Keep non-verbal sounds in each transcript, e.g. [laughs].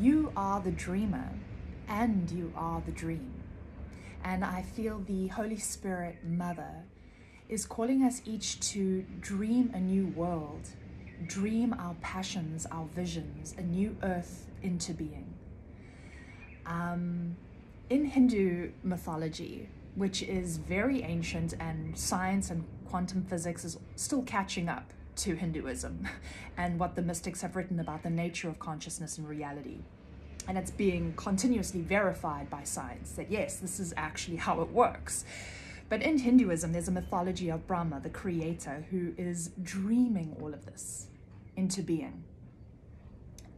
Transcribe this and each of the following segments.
You are the dreamer and you are the dream. And I feel the Holy Spirit Mother is calling us each to dream a new world, dream our passions, our visions, a new earth into being. Um, in Hindu mythology, which is very ancient and science and quantum physics is still catching up to Hinduism [laughs] and what the mystics have written about the nature of consciousness and reality. And it's being continuously verified by science that yes, this is actually how it works. But in Hinduism, there's a mythology of Brahma, the creator, who is dreaming all of this into being.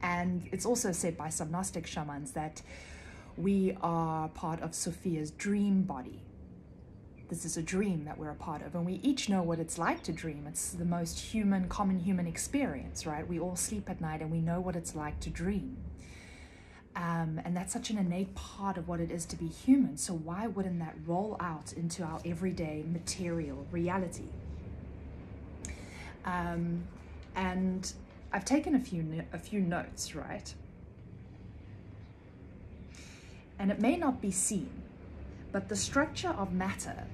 And it's also said by some Gnostic shamans that we are part of Sophia's dream body. This is a dream that we're a part of, and we each know what it's like to dream. It's the most human, common human experience, right? We all sleep at night and we know what it's like to dream. Um, and that's such an innate part of what it is to be human. So, why wouldn't that roll out into our everyday material reality? Um, and I've taken a few, a few notes, right? And it may not be seen, but the structure of matter,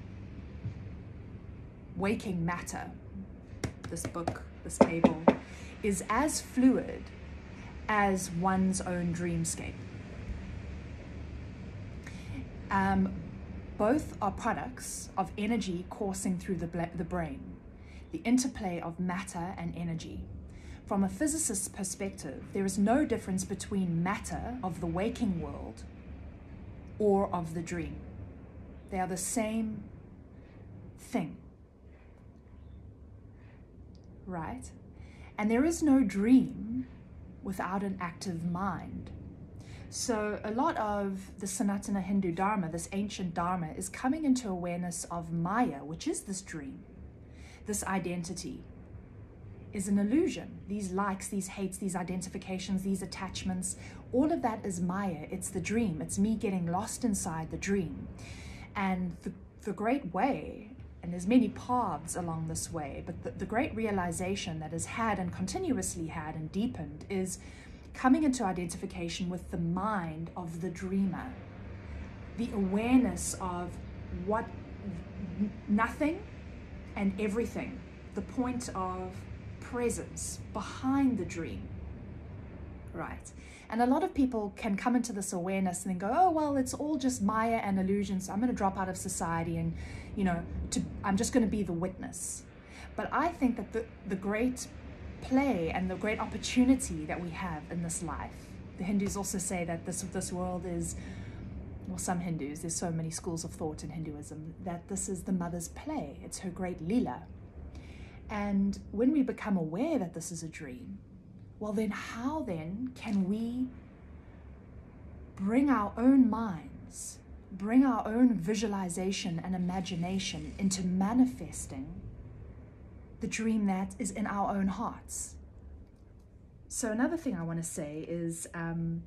waking matter, this book, this table, is as fluid as one's own dreamscape. Um, both are products of energy coursing through the, the brain, the interplay of matter and energy. From a physicist's perspective, there is no difference between matter of the waking world or of the dream. They are the same thing. Right? And there is no dream without an active mind. So, a lot of the Sanatana Hindu Dharma, this ancient Dharma, is coming into awareness of Maya, which is this dream, this identity, is an illusion. These likes, these hates, these identifications, these attachments, all of that is Maya. It's the dream. It's me getting lost inside the dream. And the, the great way, and there's many paths along this way, but the, the great realization that is had and continuously had and deepened is coming into identification with the mind of the dreamer. The awareness of what nothing and everything, the point of presence behind the dream. Right. And a lot of people can come into this awareness and then go, oh, well, it's all just Maya and illusion. So I'm going to drop out of society and, you know, to, I'm just going to be the witness. But I think that the, the great play and the great opportunity that we have in this life, the Hindus also say that this, this world is, well, some Hindus, there's so many schools of thought in Hinduism, that this is the mother's play. It's her great lila. And when we become aware that this is a dream, well, then, how then can we bring our own minds, bring our own visualization and imagination into manifesting the dream that is in our own hearts? So, another thing I want to say is um,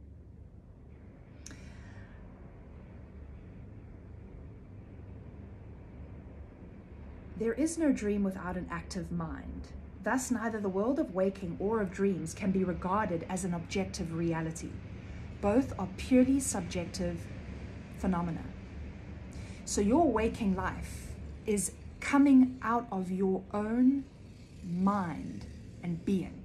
there is no dream without an active mind. Thus, neither the world of waking or of dreams can be regarded as an objective reality. Both are purely subjective phenomena. So, your waking life is coming out of your own mind and being.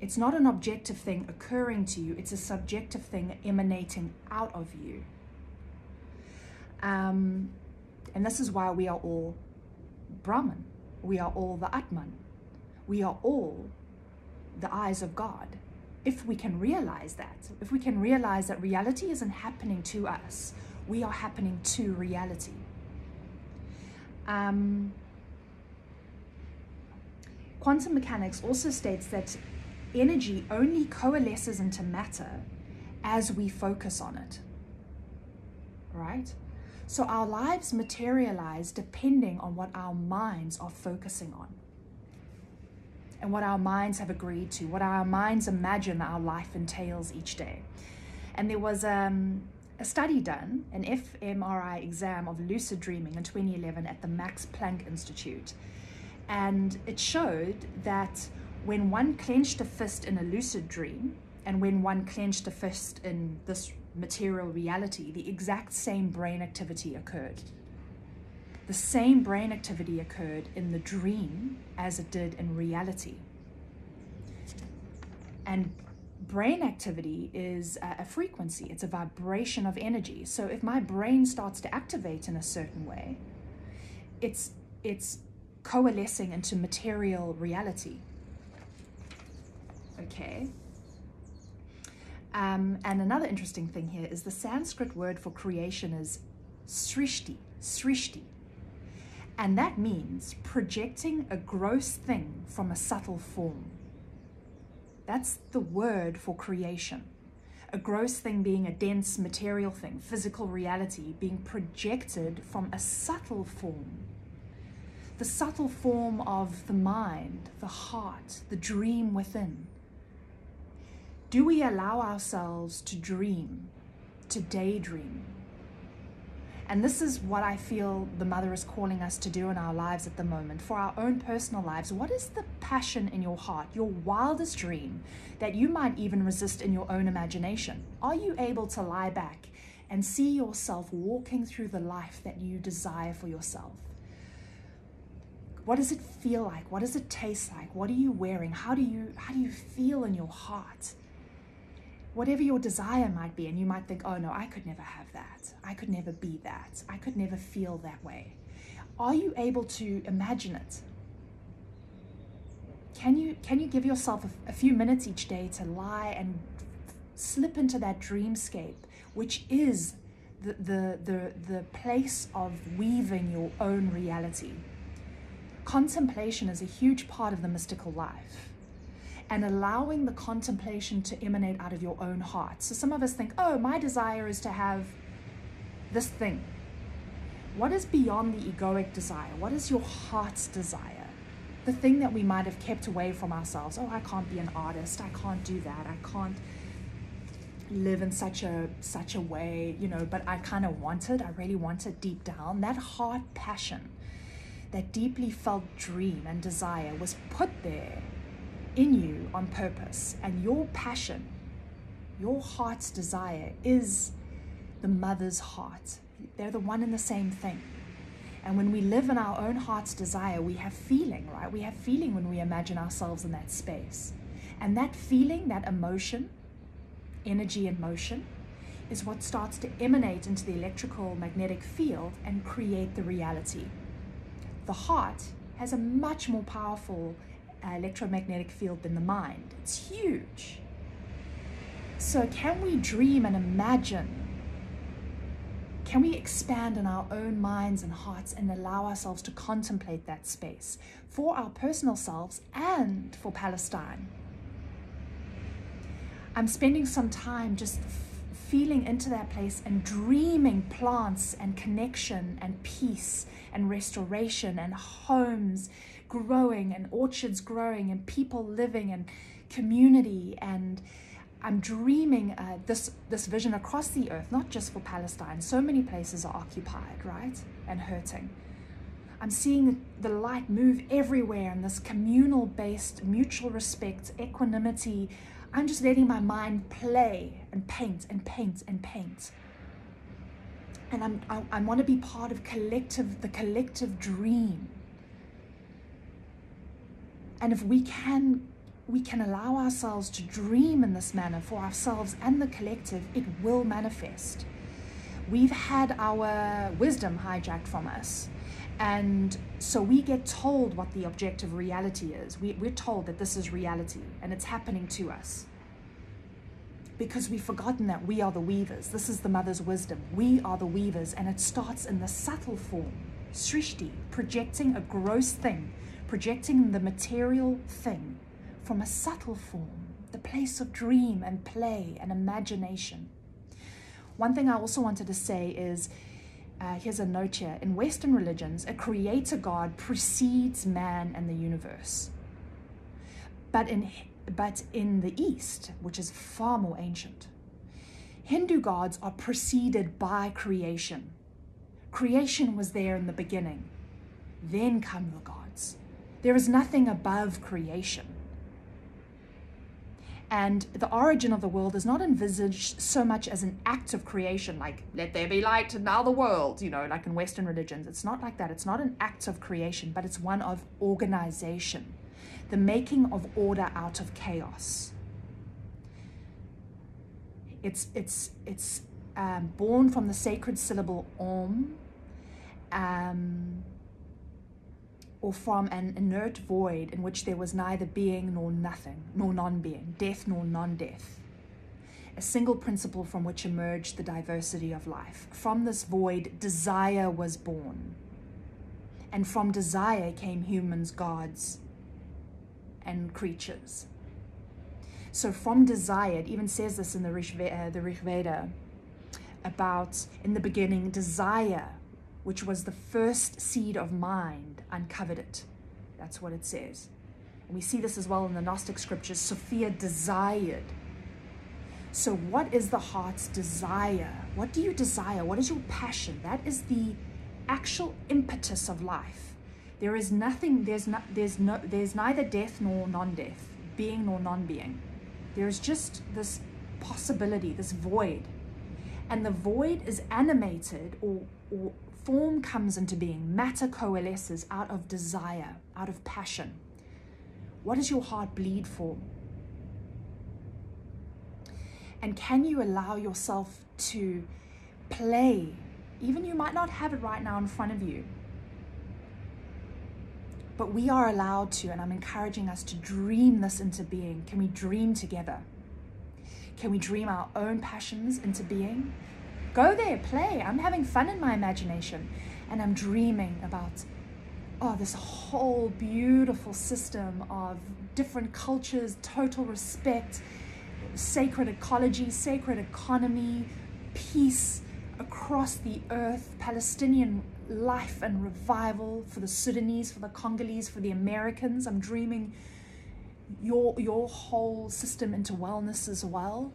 It's not an objective thing occurring to you, it's a subjective thing emanating out of you. Um, and this is why we are all Brahman we are all the Atman. We are all the eyes of God. If we can realize that, if we can realize that reality isn't happening to us, we are happening to reality. Um, quantum mechanics also states that energy only coalesces into matter as we focus on it. Right? So our lives materialize depending on what our minds are focusing on and what our minds have agreed to, what our minds imagine our life entails each day. And there was um, a study done, an fMRI exam of lucid dreaming in 2011 at the Max Planck Institute. And it showed that when one clenched a fist in a lucid dream, and when one clenched a fist in this material reality, the exact same brain activity occurred. The same brain activity occurred in the dream as it did in reality. And brain activity is a, frequency, it's a vibration of energy. So if my brain starts to activate in a certain way, it's it's coalescing into material reality. Okay. Um, and another interesting thing here is the Sanskrit word for creation is srishti, srishti. And that means projecting a gross thing from a subtle form. That's the word for creation. A gross thing being a dense material thing, physical reality being projected from a subtle form. The subtle form of the mind, the heart, the dream within. Do we allow ourselves to dream, to daydream? And this is what I feel the mother is calling us to do in our lives at the moment, for our own personal lives. What is the passion in your heart, your wildest dream that you might even resist in your own imagination? Are you able to lie back and see yourself walking through the life that you desire for yourself? What does it feel like? What does it taste like? What are you wearing? How do you how do you feel in your heart? Whatever your desire might be, and you might think, oh no, I could never have that. I could never be that. I could never feel that way. Are you able to imagine it? Can you, can you give yourself a, a few minutes each day to lie and slip into that dreamscape, which is the, the, the, the place of weaving your own reality? Contemplation is a huge part of the mystical life and allowing the contemplation to emanate out of your own heart. So some of us think, oh, my desire is to have this thing. What is beyond the egoic desire? What is your heart's desire? The thing that we might have kept away from ourselves. Oh, I can't be an artist. I can't do that. I can't live in such a such a way, you know, but I kind of wanted, I really wanted deep down. That heart passion, that deeply felt dream and desire was put there in you on purpose, and your passion, your heart's desire is the mother's heart. They're the one and the same thing. And when we live in our own heart's desire, we have feeling, right? We have feeling when we imagine ourselves in that space. And that feeling, that emotion, energy and motion, is what starts to emanate into the electrical magnetic field and create the reality. The heart has a much more powerful Uh, electromagnetic field than the mind. It's huge. So, can we dream and imagine? Can we expand in our own minds and hearts and allow ourselves to contemplate that space for our personal selves and for Palestine? I'm spending some time just feeling into that place and dreaming plants and connection and peace and restoration and homes growing and orchards growing and people living and community and I'm dreaming uh, this this vision across the earth, not just for Palestine. So many places are occupied, right, and hurting. I'm seeing the light move everywhere in this communal-based, mutual respect, equanimity. I'm just letting my mind play and paint and paint and paint. And I'm, I, I want to be part of collective, the collective dream and if we can we can allow ourselves to dream in this manner for ourselves and the collective, it will manifest. We've had our wisdom hijacked from us. And so we get told what the objective reality is. We, we're told that this is reality and it's happening to us. Because we've forgotten that we are the weavers. This is the mother's wisdom. We are the weavers, and it starts in the subtle form, srishti, projecting a gross thing projecting the material thing from a subtle form, the place of dream and play and imagination. One thing I also wanted to say is uh, here's a note here in Western religions, a creator God precedes man and the universe. But in, but in the East, which is far more ancient, Hindu gods are preceded by creation. Creation was there in the beginning, then come the gods. There is nothing above creation. And the origin of the world is not envisaged so much as an act of creation, like let there be light and now the world, you know, like in Western religions. It's not like that. It's not an act of creation, but it's one of organization, the making of order out of chaos. It's it's it's um, born from the sacred syllable Om. Um, or from an inert void in which there was neither being nor nothing, nor non being, death nor non death. A single principle from which emerged the diversity of life. From this void, desire was born. And from desire came humans, gods, and creatures. So, from desire, it even says this in the Rig uh, Veda about in the beginning, desire which was the first seed of mind, uncovered it. That's what it says. And we see this as well in the Gnostic scriptures. Sophia desired. So, what is the heart's desire? What do you desire? What is your passion? That is the actual impetus of life. There is nothing, there's, no, there's, no, there's neither death nor non death, being nor non being. There is just this possibility, this void. And the void is animated or, or form comes into being, matter coalesces out of desire, out of passion. What does your heart bleed for? And can you allow yourself to play, even you might not have it right now in front of you, but we are allowed to, and I'm encouraging us to dream this into being. Can we dream together? Can we dream our own passions into being? Go there, play. I'm having fun in my imagination. And I'm dreaming about, oh, this whole beautiful system of different cultures, total respect, sacred ecology, sacred economy, peace across the earth, Palestinian life and revival for the Sudanese, for the Congolese, for the Americans. I'm dreaming your your whole system into wellness as well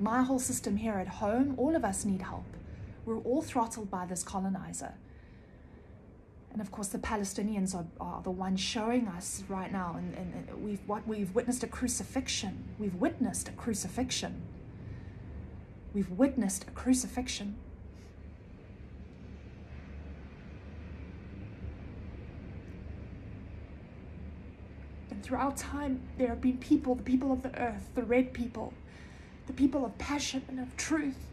my whole system here at home, all of us need help. We're all throttled by this colonizer. And of course, the Palestinians are, are the ones showing us right now, and, and, we've what we've witnessed a crucifixion. We've witnessed a crucifixion. We've witnessed a crucifixion. And throughout time, there have been people, the people of the earth, the red people, the people of passion and of truth.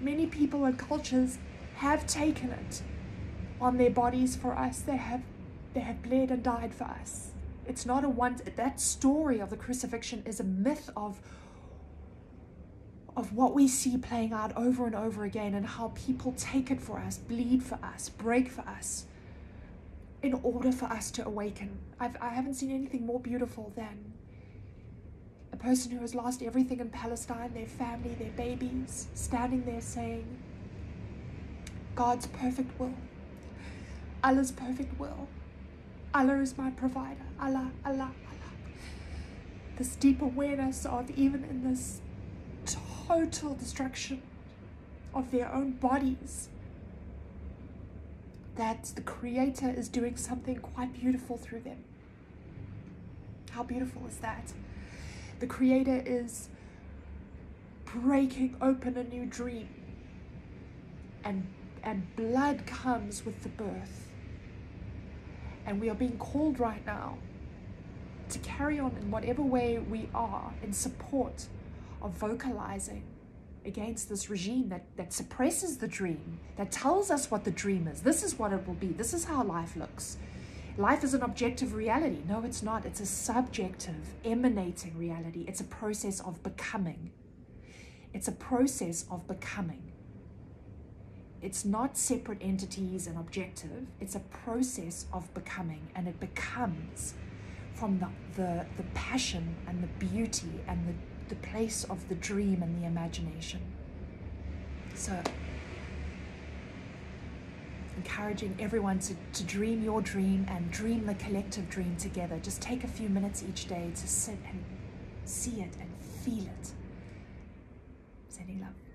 Many people and cultures have taken it on their bodies for us. They have they have bled and died for us. It's not a one that story of the crucifixion is a myth of of what we see playing out over and over again and how people take it for us, bleed for us, break for us in order for us to awaken. I've, I haven't seen anything more beautiful than a person who has lost everything in Palestine, their family, their babies, standing there saying, God's perfect will, Allah's perfect will. Allah is my provider. Allah, Allah, Allah. This deep awareness of even in this total destruction of their own bodies, that the Creator is doing something quite beautiful through them. How beautiful is that? The Creator is breaking open a new dream. And, and blood comes with the birth. And we are being called right now to carry on in whatever way we are in support of vocalizing against this regime that, that suppresses the dream, that tells us what the dream is. This is what it will be. This is how life looks. Life is an objective reality. No, it's not. It's a subjective, emanating reality. It's a process of becoming. It's a process of becoming. It's not separate entities and objective. It's a process of becoming, and it becomes from the, the, the passion and the beauty and the, the place of the dream and the imagination. So, encouraging everyone to, to dream your dream and dream the collective dream together. Just take a few minutes each day to sit and see it and feel it. Sending love.